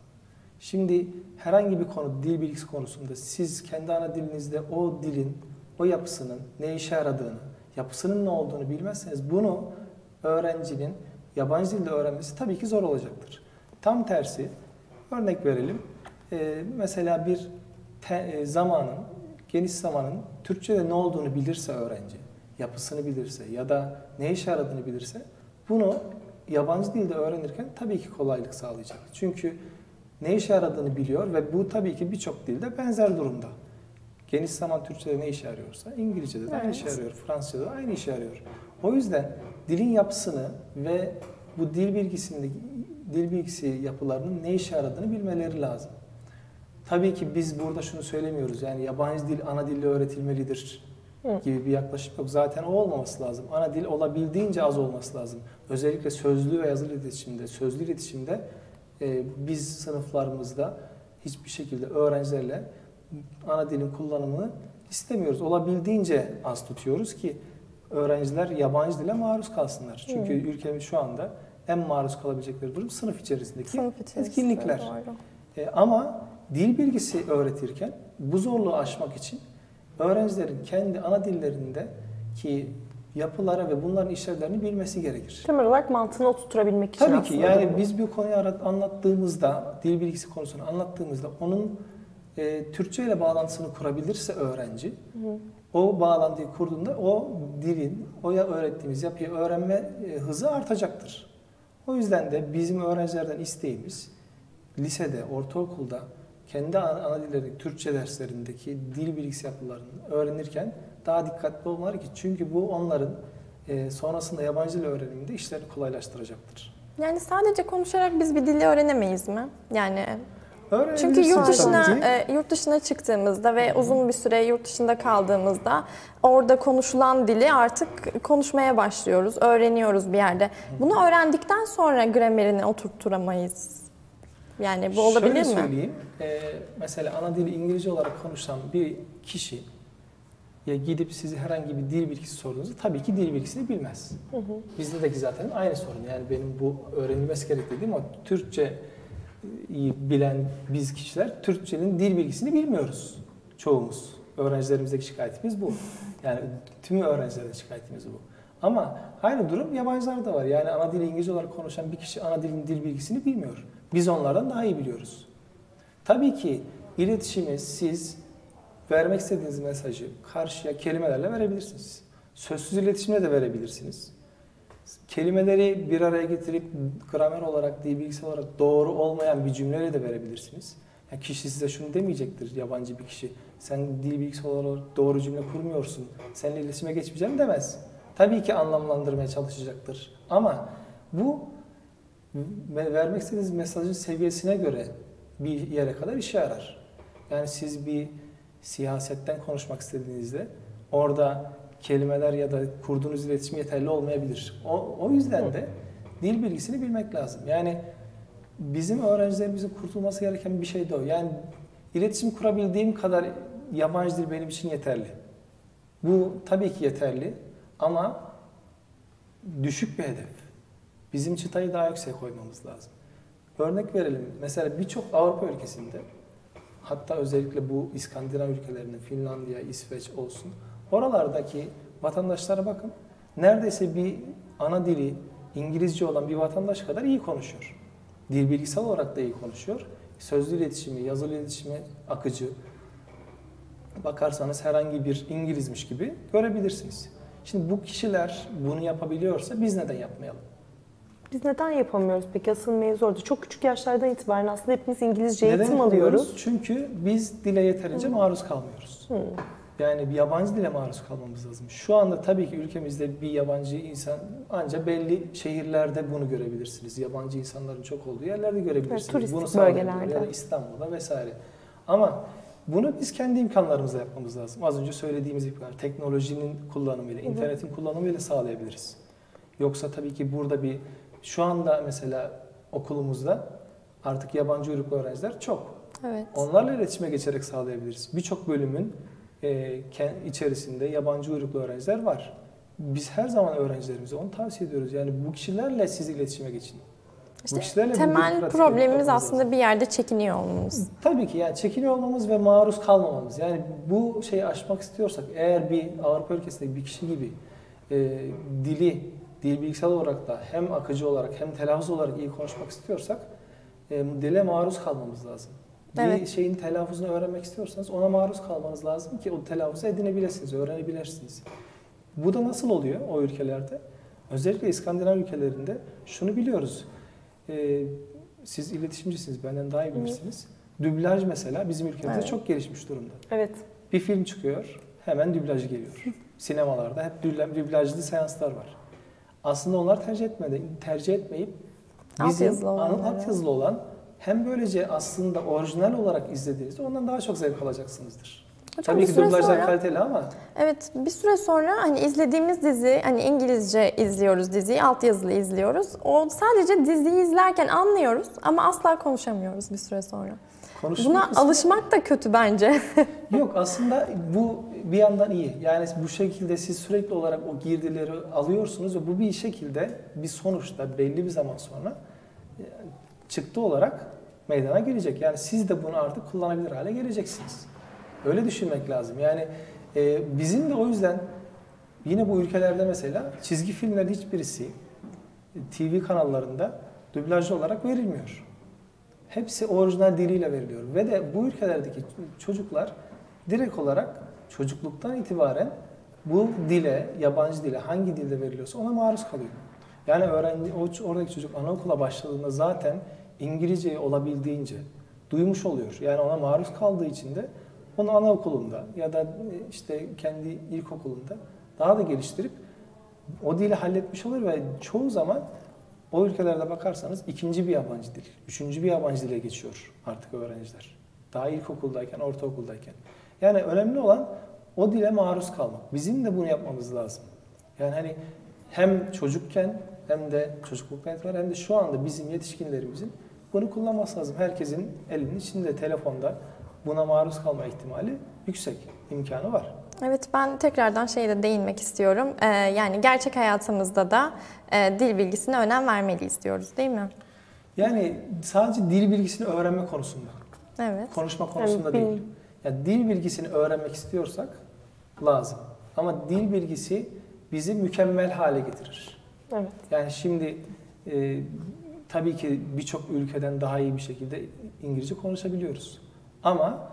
Şimdi herhangi bir konu, dil bilgisi konusunda siz kendi ana dilinizde o dilin, o yapısının ne işe yaradığını, yapısının ne olduğunu bilmezseniz bunu öğrencinin yabancı dilde öğrenmesi tabii ki zor olacaktır. Tam tersi, örnek verelim. Ee, mesela bir te, e, zamanın, geniş zamanın Türkçe'de ne olduğunu bilirse öğrenci, yapısını bilirse ya da ne işe yaradığını bilirse bunu yabancı dilde öğrenirken tabii ki kolaylık sağlayacak. Çünkü ne işe yaradığını biliyor ve bu tabii ki birçok dilde benzer durumda. Geniş zaman Türkçe'de ne işe yarıyorsa İngilizce'de de aynı Evet. işe yarıyor, Fransızca'da da aynı işe yarıyor. O yüzden dilin yapısını ve bu dil bilgisinde dil bilgisi yapılarının ne işe yaradığını bilmeleri lazım. Tabii ki biz burada şunu söylemiyoruz yani yabancı dil ana dille öğretilmelidir Hı. gibi bir yaklaşım yok. Zaten o olmaması lazım. Ana dil olabildiğince az olması lazım. Özellikle sözlü ve yazılı iletişimde, sözlü iletişimde e, biz sınıflarımızda hiçbir şekilde öğrencilerle ana dilin kullanımını istemiyoruz. Olabildiğince az tutuyoruz ki öğrenciler yabancı dile maruz kalsınlar. Çünkü ülkemiz şu anda en maruz kalabilecekleri durum sınıf içerisindeki Sınıf içerisinde. etkinlikler. Doğru. E, ama dil bilgisi öğretirken bu zorluğu aşmak için öğrencilerin kendi ana dillerinde ki yapılara ve bunların işlevlerini bilmesi gerekir. Temel olarak mantığını oturtabilmek için Tabii ki yani biz bir konuyu anlattığımızda, dil bilgisi konusunu anlattığımızda onun e, Türkçe ile bağlantısını kurabilirse öğrenci, o bağlantıyı kurduğunda o dilin, o ya öğrettiğimiz yapıyı öğrenme e, hızı artacaktır. O yüzden de bizim öğrencilerden isteğimiz lisede, ortaokulda kendi ana, ana Türkçe derslerindeki dil bilgisi yapılarını öğrenirken daha dikkatli olmaları ki çünkü bu onların e, sonrasında yabancı dil öğreniminde işlerini kolaylaştıracaktır. Yani sadece konuşarak biz bir dili öğrenemeyiz mi? Yani çünkü yurt dışına e, yurt dışına çıktığımızda ve uzun bir süre yurt dışında kaldığımızda orada konuşulan dili artık konuşmaya başlıyoruz, öğreniyoruz bir yerde. Bunu öğrendikten sonra gramerini oturtturamayız. Yani bu olabilir Şöyle mi? söyleyeyim. e, mesela ana dili İngilizce olarak konuşan bir kişi ya gidip size herhangi bir dil bilgisi sorduğunuzda tabii ki dil bilgisini bilmez. Bizde de zaten aynı sorun. Yani benim bu öğrenilmesi gerek dediğim o Türkçe iyi bilen biz kişiler Türkçenin dil bilgisini bilmiyoruz çoğumuz. Öğrencilerimizdeki şikayetimiz bu. Yani tüm öğrencilerin şikayetimiz bu. Ama aynı durum yabancılarda da var. Yani ana dili İngilizce olarak konuşan bir kişi ana dilin dil bilgisini bilmiyor. Biz onlardan daha iyi biliyoruz. Tabii ki iletişimi siz vermek istediğiniz mesajı karşıya kelimelerle verebilirsiniz. Sözsüz iletişimle de verebilirsiniz. Kelimeleri bir araya getirip gramer olarak, dil bilgisi olarak doğru olmayan bir cümleyle de verebilirsiniz. Yani kişi size şunu demeyecektir yabancı bir kişi. Sen dil bilgisi olarak doğru cümle kurmuyorsun. Seninle iletişime geçmeyeceğim demez. Tabii ki anlamlandırmaya çalışacaktır. Ama bu vermek istediğiniz mesajın seviyesine göre bir yere kadar işe yarar. Yani siz bir siyasetten konuşmak istediğinizde orada kelimeler ya da kurduğunuz iletişim yeterli olmayabilir. O, o yüzden de dil bilgisini bilmek lazım. Yani bizim öğrencilerimizin kurtulması gereken bir şey de o. Yani iletişim kurabildiğim kadar yabancı dil benim için yeterli. Bu tabii ki yeterli ama düşük bir hedef. Bizim çıtayı daha yüksek koymamız lazım. Örnek verelim. Mesela birçok Avrupa ülkesinde hatta özellikle bu İskandinav ülkelerinde Finlandiya, İsveç olsun. Oralardaki vatandaşlara bakın. Neredeyse bir ana dili İngilizce olan bir vatandaş kadar iyi konuşuyor. Dil bilgisel olarak da iyi konuşuyor. Sözlü iletişimi, yazılı iletişimi akıcı. Bakarsanız herhangi bir İngilizmiş gibi görebilirsiniz. Şimdi bu kişiler bunu yapabiliyorsa biz neden yapmayalım? Biz neden yapamıyoruz peki? Asıl mevzu orada. Çok küçük yaşlardan itibaren aslında hepimiz İngilizce Neden eğitim alıyoruz. Çünkü biz dile yeterince maruz kalmıyoruz. Hı. Yani bir yabancı dile maruz kalmamız lazım. Şu anda tabii ki ülkemizde bir yabancı insan ancak belli şehirlerde bunu görebilirsiniz. Yabancı insanların çok olduğu yerlerde görebilirsiniz. Evet, turistik bunu bölgelerde. Ya da İstanbul'da vesaire. Ama Bunu biz kendi imkanlarımızla yapmamız lazım. Az önce söylediğimiz imkanlar, teknolojinin kullanımıyla, internetin kullanımıyla sağlayabiliriz. Yoksa tabii ki burada bir, şu anda mesela okulumuzda artık yabancı uyruklu öğrenciler çok. Evet. Onlarla iletişime geçerek sağlayabiliriz. Birçok bölümün e, içerisinde yabancı uyruklu öğrenciler var. Biz her zaman öğrencilerimize onu tavsiye ediyoruz. Yani bu kişilerle siz iletişime geçin. İşte bu kişilerle bu temel problemimiz aslında bir yerde çekiniyor olmamız. Tabii ki yani çekiniyor olmamız ve maruz kalmamamız. Yani bu şeyi aşmak istiyorsak eğer bir Avrupa ülkesindeki bir kişi gibi e, dili, dil bilgisayar olarak da hem akıcı olarak hem telaffuz olarak iyi konuşmak istiyorsak e, dile maruz kalmamız lazım. Bir Evet. şeyin telaffuzunu öğrenmek istiyorsanız ona maruz kalmanız lazım ki o telaffuzu edinebilirsiniz, öğrenebilirsiniz. Bu da nasıl oluyor o ülkelerde? Özellikle İskandinav ülkelerinde şunu biliyoruz. E, siz iletişimcisiniz, benden daha iyi bilirsiniz. Dublaj mesela bizim ülkemizde Evet. çok gelişmiş durumda. Evet. Bir film çıkıyor, hemen dublaj geliyor. Sinemalarda hep dubla- dublajlı seanslar var. Aslında onlar tercih etmedi, tercih etmeyip bizim Altyazılı ana- olanları. altyazılı olan hem böylece aslında orijinal olarak izlediğinizde ondan daha çok zevk alacaksınızdır. Hocam Tabii ki dublajlar sonra- kaliteli ama Evet bir süre sonra hani izlediğimiz dizi hani İngilizce izliyoruz diziyi altyazılı izliyoruz. O sadece diziyi izlerken anlıyoruz ama asla konuşamıyoruz bir süre sonra. konuşma Buna kısmı- alışmak da kötü bence. Yok aslında bu bir yandan iyi. Yani bu şekilde siz sürekli olarak o girdileri alıyorsunuz ve bu bir şekilde bir sonuçta belli bir zaman sonra e, çıktı olarak meydana gelecek. Yani siz de bunu artık kullanabilir hale geleceksiniz. Öyle düşünmek lazım. Yani e, bizim de o yüzden yine bu ülkelerde mesela çizgi filmlerin hiçbirisi e, TV kanallarında dublajlı olarak verilmiyor. Hepsi orijinal diliyle veriliyor. Ve de bu ülkelerdeki çocuklar direkt olarak çocukluktan itibaren bu dile, yabancı dile hangi dilde veriliyorsa ona maruz kalıyor. Yani öğrenci, oradaki çocuk anaokula başladığında zaten İngilizceyi olabildiğince duymuş oluyor. Yani ona maruz kaldığı için de onu anaokulunda ya da işte kendi ilkokulunda daha da geliştirip o dili halletmiş oluyor ve çoğu zaman o ülkelerde bakarsanız ikinci bir yabancı dil, üçüncü bir yabancı dile geçiyor artık öğrenciler. Daha ilkokuldayken, ortaokuldayken. Yani önemli olan o dile maruz kalmak. Bizim de bunu yapmamız lazım. Yani hani hem çocukken hem de çocukluktan itibaren hem de şu anda bizim yetişkinlerimizin bunu kullanması lazım. Herkesin elinin içinde, telefonda buna maruz kalma ihtimali yüksek, imkanı var. Evet ben tekrardan şeye de değinmek istiyorum. Ee, yani gerçek hayatımızda da e, dil bilgisine önem vermeliyiz diyoruz değil mi? Yani sadece dil bilgisini öğrenme konusunda, Evet. konuşma konusunda bil- değil. Yani dil bilgisini öğrenmek istiyorsak lazım. Ama dil bilgisi bizi mükemmel hale getirir. Evet. Yani şimdi e, tabii ki birçok ülkeden daha iyi bir şekilde İngilizce konuşabiliyoruz. Ama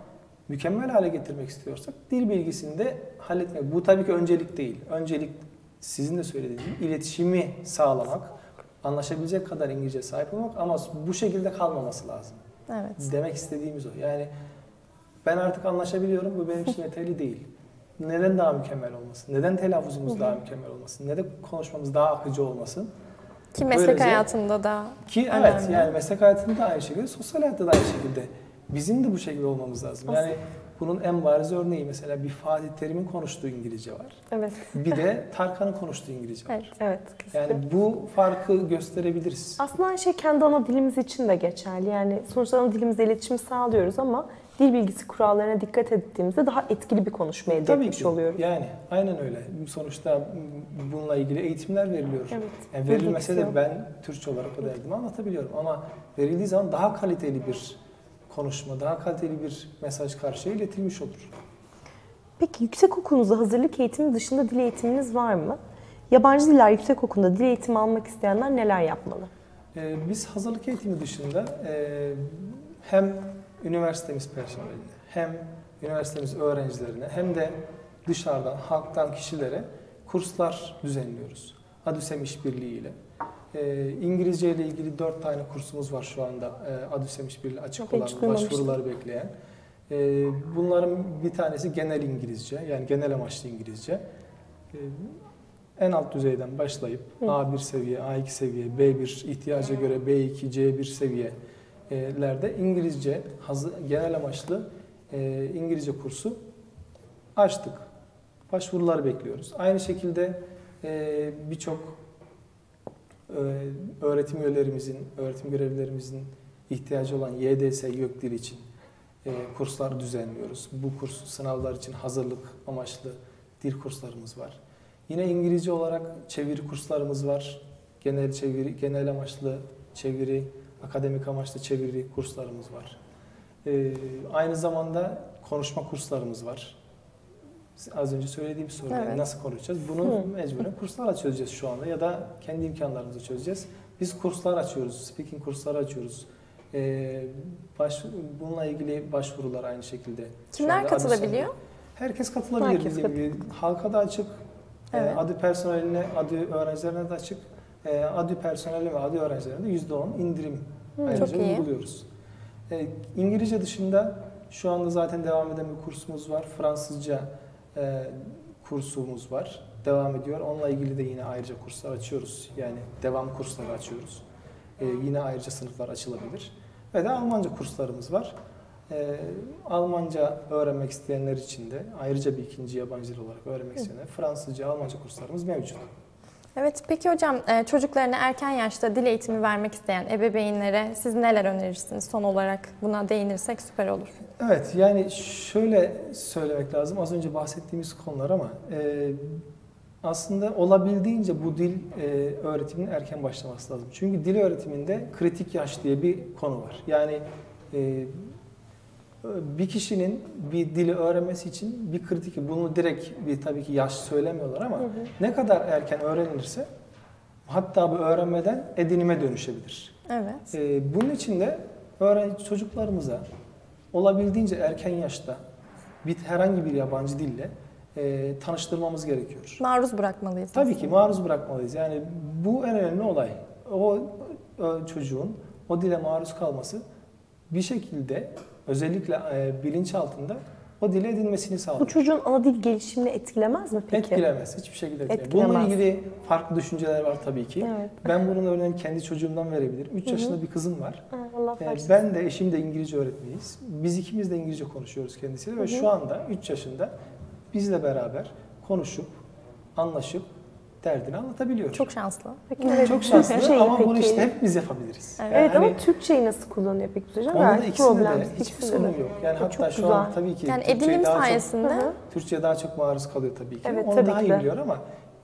mükemmel hale getirmek istiyorsak dil bilgisini de halletmek. Bu tabii ki öncelik değil. Öncelik sizin de söylediğiniz gibi iletişimi sağlamak, anlaşabilecek kadar İngilizce sahip olmak ama bu şekilde kalmaması lazım. Evet. Demek istediğimiz o. Yani ben artık anlaşabiliyorum, bu benim için yeterli değil. Neden daha mükemmel olmasın? Neden telaffuzumuz daha mükemmel olmasın? Neden konuşmamız daha akıcı olmasın? Ki meslek Böylece- hayatında da Ki Önemli. evet yani meslek hayatında da aynı şekilde, sosyal hayatta da aynı şekilde. Bizim de bu şekilde olmamız lazım. Yani bunun en bariz örneği mesela bir Fatih Terim'in konuştuğu İngilizce var. Evet. Bir de Tarkan'ın konuştuğu İngilizce var. Evet. Evet. kesinlikle. Yani bu farkı gösterebiliriz. Aslında aynı şey kendi ana dilimiz için de geçerli. Yani sonuçta ana dilimizle iletişim sağlıyoruz ama dil bilgisi kurallarına dikkat ettiğimizde daha etkili bir konuşma elde Tabii etmiş ki. oluyoruz. Yani aynen öyle. Sonuçta bununla ilgili eğitimler veriliyor. Evet. Yani verilmese de ben Türkçe olarak o derdimi anlatabiliyorum. Ama verildiği zaman daha kaliteli bir konuşma, daha kaliteli bir mesaj karşıya iletilmiş olur. Peki yüksek okulunuzda hazırlık eğitimi dışında dil eğitiminiz var mı? Yabancı diller yüksek okulunda dil eğitimi almak isteyenler neler yapmalı? Ee, biz hazırlık eğitimi dışında e, hem üniversitemiz personeline, hem üniversitemiz öğrencilerine, hem de dışarıdan, halktan kişilere kurslar düzenliyoruz. ADÜSEM işbirliği ile. Ee, İngilizce ile ilgili dört tane kursumuz var şu anda e, ADÜSEM işbirliği açık Hiç olan, duymamıştım. başvuruları bekleyen. Ee, bunların bir tanesi genel İngilizce, yani genel amaçlı İngilizce. Ee, en alt düzeyden başlayıp Hı. A1 seviye, A2 seviye, B1 ihtiyaca göre B2, C1 seviyelerde İngilizce hazır, genel amaçlı e, İngilizce kursu açtık. Başvurular bekliyoruz. Aynı şekilde e, birçok e, öğretim üyelerimizin, öğretim görevlilerimizin ihtiyacı olan YDS YÖK dili için e, kurslar düzenliyoruz. Bu kurs sınavlar için hazırlık amaçlı dil kurslarımız var. Yine İngilizce olarak çeviri kurslarımız var. Genel çeviri, genel amaçlı çeviri, akademik amaçlı çeviri kurslarımız var. E, aynı zamanda konuşma kurslarımız var. Az önce söylediğim soru yani Evet. nasıl konuşacağız? Bunu Hı. mecburen kurslarla çözeceğiz şu anda ya da kendi imkanlarımızla çözeceğiz. Biz kurslar açıyoruz, speaking kursları açıyoruz. Ee, baş, bununla ilgili başvurular aynı şekilde. Kimler katılabiliyor? sandı. Herkes katılabilir Herkes dediğim gibi. Halka da açık, e, Evet. adı personeline, adı öğrencilerine de açık. E, adı personeli ve adı öğrencilerine de %10 indirim ayrıca çok iyi. uyguluyoruz. E, İngilizce dışında şu anda zaten devam eden bir kursumuz var. Fransızca e, kursumuz var. Devam ediyor. Onunla ilgili de yine ayrıca kurslar açıyoruz. Yani devam kursları açıyoruz. E, yine ayrıca sınıflar açılabilir. Ve de Almanca kurslarımız var. E, Almanca öğrenmek isteyenler için de ayrıca bir ikinci yabancı dil olarak öğrenmek isteyenler Fransızca, Almanca kurslarımız mevcut. Evet, peki hocam e, çocuklarına erken yaşta dil eğitimi vermek isteyen ebeveynlere siz neler önerirsiniz? Son olarak buna değinirsek süper olur. Evet yani şöyle söylemek lazım az önce bahsettiğimiz konular ama e, aslında olabildiğince bu dil e, öğretiminin erken başlaması lazım. Çünkü dil öğretiminde kritik yaş diye bir konu var. Yani bir kişinin bir dili öğrenmesi için bir kritik, bunu direkt bir tabii ki yaş söylemiyorlar ama ne kadar erken öğrenilirse hatta bu öğrenmeden edinime dönüşebilir. Evet. Ee, bunun için de öğrenci çocuklarımıza olabildiğince erken yaşta bir herhangi bir yabancı dille e, tanıştırmamız gerekiyor. Maruz bırakmalıyız. Tabii ki aslında. maruz bırakmalıyız. Yani bu en önemli olay. O, o çocuğun o dile maruz kalması bir şekilde özellikle e, bilinç altında o dile edinmesini Bu sağlar. çocuğun ana dil gelişimini etkilemez mi peki? Etkilemez. Hiçbir şekilde etkilemez. Etkilemez. Bununla ilgili farklı düşünceler var tabii ki. Evet. Ben bunun örneğini kendi çocuğumdan verebilirim. 3 Hı hı. yaşında bir kızım var. Ha, Allah Ee. Ben de eşim de İngilizce öğretmeniyiz. Biz ikimiz de İngilizce konuşuyoruz kendisiyle ve şu anda 3 yaşında bizle beraber konuşup, anlaşıp derdini anlatabiliyor. Çok şanslı. Peki, evet. çok şanslı Şey, ama bunu peki. işte hep biz yapabiliriz. Evet. Evet Yani ama Türkçeyi nasıl kullanıyor peki hocam? onda da ikisinde de problemsiz, hiçbir ikisinde sorun de. yok. Yani Çok hatta şu an güzel. tabii ki Yani Türkçe'ye edinim daha çok, sayesinde hı. Türkçe'ye daha çok maruz kalıyor tabii ki. Evet, Onu tabii daha ki iyi de. biliyor ama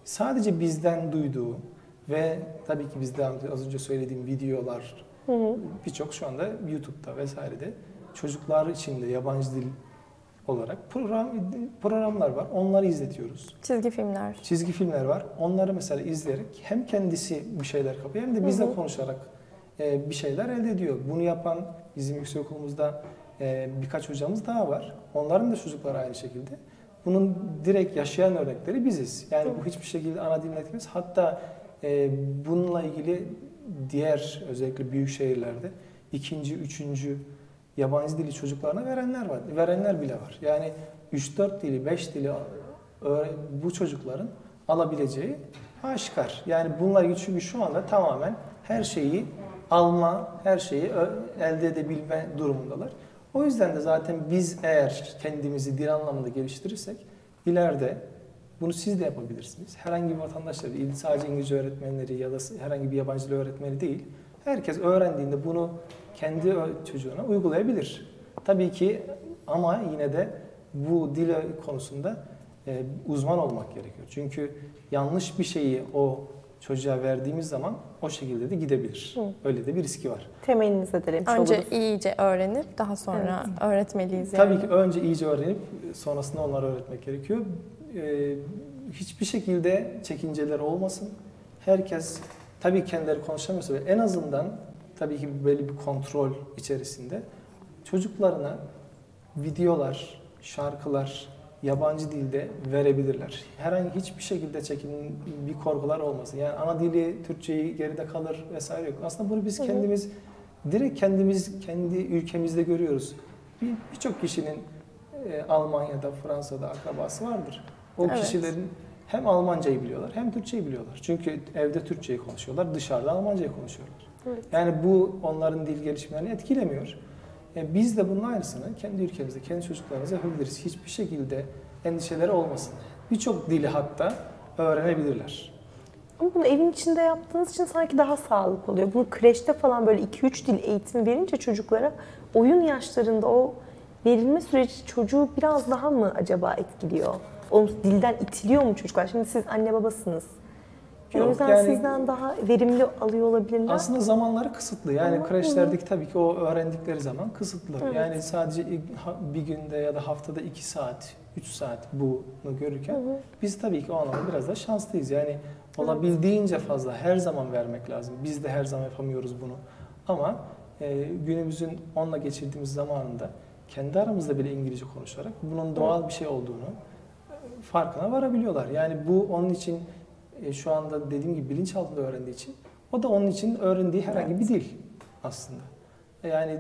sadece bizden duyduğu ve tabii ki biz devam az önce söylediğim videolar birçok şu anda YouTube'da vesairede çocuklar için de yabancı dil olarak program programlar var. Onları izletiyoruz. Çizgi filmler. Çizgi filmler var. Onları mesela izleyerek hem kendisi bir şeyler kapıyor hem de bizle Hı hı. konuşarak e, bir şeyler elde ediyor. Bunu yapan bizim yüksekokulumuzda e, birkaç hocamız daha var. Onların da çocukları aynı şekilde. Bunun direkt yaşayan örnekleri biziz. Yani bu hiçbir şekilde ana dilini etkilemez. Hatta e, bununla ilgili diğer özellikle büyük şehirlerde ikinci, üçüncü yabancı dili çocuklarına verenler var. Verenler bile var. Yani 3-4 dili, 5 dili bu çocukların alabileceği aşikar. Yani bunlar çünkü şu anda tamamen her şeyi alma, her şeyi elde edebilme durumundalar. O yüzden de zaten biz eğer kendimizi dil anlamında geliştirirsek ileride bunu siz de yapabilirsiniz. Herhangi bir vatandaşlar değil, sadece İngilizce öğretmenleri ya da herhangi bir yabancı dil öğretmeni değil. Herkes öğrendiğinde bunu kendi çocuğuna uygulayabilir. Tabii ki ama yine de bu dil konusunda e, uzman olmak gerekiyor. Çünkü yanlış bir şeyi o çocuğa verdiğimiz zaman o şekilde de gidebilir. Hı. Öyle de bir riski var. Temelini zedelemiş Önce oluruz. iyice öğrenip daha sonra öğretmeliyiz yani. Tabii ki önce iyice öğrenip sonrasında onları öğretmek gerekiyor. Ee, hiçbir şekilde çekinceler olmasın. Herkes tabii kendileri konuşamıyorsa en azından tabii ki belli bir kontrol içerisinde çocuklarına videolar, şarkılar yabancı dilde verebilirler. Herhangi hiçbir şekilde çekin bir korkular olmasın. Yani ana dili Türkçeyi geride kalır vesaire yok. Aslında bunu biz Hı hı. kendimiz direkt kendimiz kendi ülkemizde görüyoruz. Bir birçok kişinin e, Almanya'da, Fransa'da akrabası vardır. O Evet. kişilerin hem Almancayı biliyorlar hem Türkçeyi biliyorlar. Çünkü evde Türkçeyi konuşuyorlar, dışarıda Almancayı konuşuyorlar. Evet. Yani bu onların dil gelişimlerini etkilemiyor. e, biz de bunun aynısını kendi ülkemizde, kendi çocuklarımıza yapabiliriz. Hiçbir şekilde endişeleri olmasın. Birçok dili hatta öğrenebilirler. Ama bunu evin içinde yaptığınız için sanki daha sağlıklı oluyor. Bunu kreşte falan böyle 2-3 dil eğitimi verince çocuklara oyun yaşlarında o verilme süreci çocuğu biraz daha mı acaba etkiliyor? O dilden itiliyor mu çocuklar? Şimdi siz anne babasınız. O Yok, yüzden yani- sizden daha verimli alıyor olabilirler. Aslında zamanları kısıtlı. Yani hı. kreşlerdeki tabii ki o öğrendikleri zaman kısıtlı. Evet. Yani sadece bir günde ya da haftada 2 saat, 3 saat bunu görürken Hı hı. biz tabii ki o anlamda biraz da şanslıyız. Yani olabildiğince fazla her zaman vermek lazım. Biz de her zaman yapamıyoruz bunu. Ama e, günümüzün onunla geçirdiğimiz zamanında kendi aramızda bile İngilizce konuşarak bunun doğal bir şey olduğunu e, farkına varabiliyorlar. Yani bu onun için e, şu anda dediğim gibi bilinçaltında öğrendiği için o da onun için öğrendiği herhangi bir dil aslında. E, Yani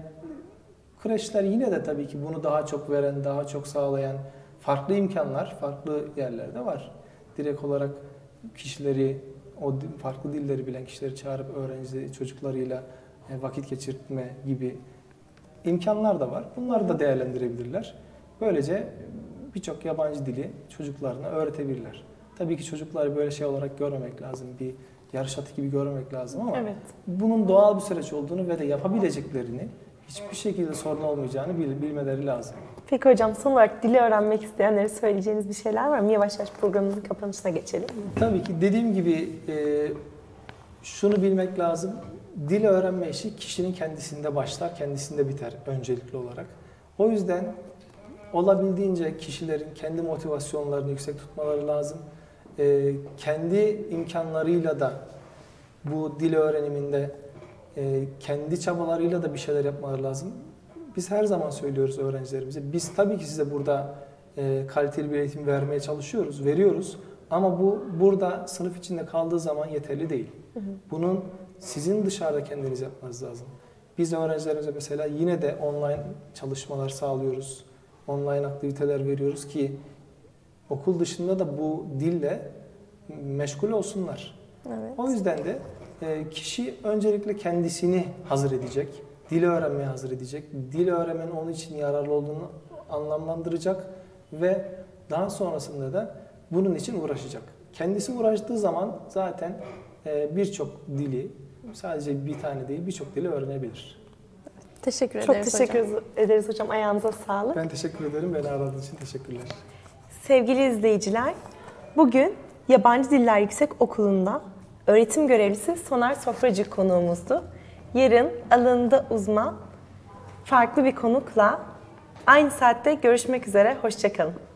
kreşler yine de tabii ki bunu daha çok veren, daha çok sağlayan farklı imkanlar, farklı yerlerde var. Direkt olarak kişileri, o farklı dilleri bilen kişileri çağırıp öğrenci çocuklarıyla e, vakit geçirtme gibi imkanlar da var. Bunları da değerlendirebilirler. Böylece birçok yabancı dili çocuklarına öğretebilirler. Tabii ki çocukları böyle şey olarak görmemek lazım. Bir yarış atı gibi görmemek lazım ama Evet. bunun doğal bir süreç olduğunu ve de yapabileceklerini hiçbir şekilde sorun olmayacağını bil- bilmeleri lazım. Peki hocam son olarak dili öğrenmek isteyenlere söyleyeceğiniz bir şeyler var mı? Yavaş yavaş programımızın kapanışına geçelim. Tabii ki dediğim gibi e, şunu bilmek lazım. Dil öğrenme işi kişinin kendisinde başlar, kendisinde biter öncelikli olarak. O yüzden olabildiğince kişilerin kendi motivasyonlarını yüksek tutmaları lazım. E, kendi imkanlarıyla da bu dil öğreniminde e, kendi çabalarıyla da bir şeyler yapmaları lazım. Biz her zaman söylüyoruz öğrencilerimize. Biz tabii ki size burada e, kaliteli bir eğitim vermeye çalışıyoruz, veriyoruz. Ama bu burada sınıf içinde kaldığı zaman yeterli değil. Bunun sizin dışarıda kendiniz yapmanız lazım. Biz öğrencilerimize mesela yine de online çalışmalar sağlıyoruz. Online aktiviteler veriyoruz ki okul dışında da bu dille meşgul olsunlar. Evet. O yüzden de e, kişi öncelikle kendisini hazır edecek, dili öğrenmeye hazır edecek, dil öğrenmenin onun için yararlı olduğunu anlamlandıracak ve daha sonrasında da bunun için uğraşacak. Kendisi uğraştığı zaman zaten e, birçok dili, sadece bir tane değil birçok dili öğrenebilir. Teşekkür Çok ederiz teşekkür hocam. ederiz hocam. Ayağınıza sağlık. Ben teşekkür ederim. Beni aradığınız için teşekkürler. Sevgili izleyiciler, bugün Yabancı Diller Yüksek Okulu'nda öğretim görevlisi Soner Sofracı konuğumuzdu. Yarın alanında uzman farklı bir konukla aynı saatte görüşmek üzere. Hoşçakalın.